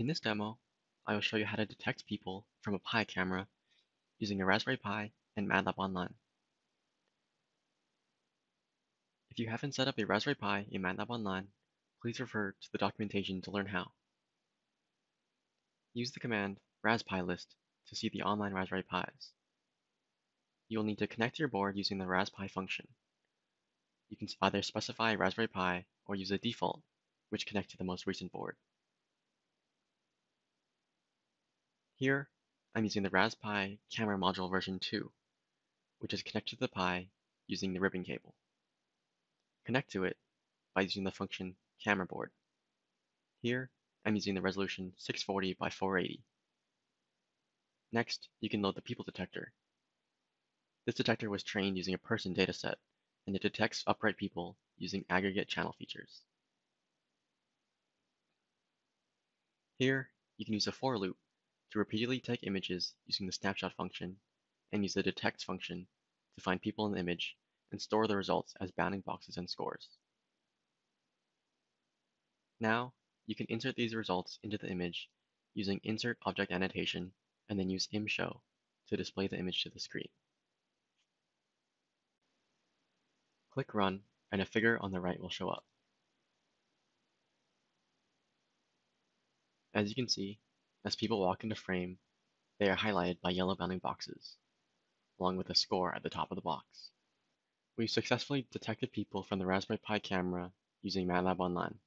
In this demo, I will show you how to detect people from a Pi camera using a Raspberry Pi and MATLAB Online. If you haven't set up a Raspberry Pi in MATLAB Online, please refer to the documentation to learn how. Use the command raspilist to see the online Raspberry Pis. You will need to connect your board using the raspi function. You can either specify a Raspberry Pi or use a default, which connects to the most recent board. Here, I'm using the Raspi camera module version 2, which is connected to the Pi using the ribbon cable. Connect to it by using the function camera board. Here, I'm using the resolution 640 by 480. Next, you can load the people detector. This detector was trained using a person dataset, and it detects upright people using aggregate channel features. Here, you can use a for loop to repeatedly take images using the snapshot function and use the detect function to find people in the image and store the results as bounding boxes and scores. Now, you can insert these results into the image using Insert Object Annotation and then use imshow to display the image to the screen. Click Run and a figure on the right will show up. As you can see, as people walk into frame, they are highlighted by yellow bounding boxes, along with a score at the top of the box. We've successfully detected people from the Raspberry Pi camera using MATLAB Online.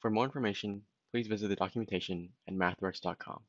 For more information, please visit the documentation at mathworks.com.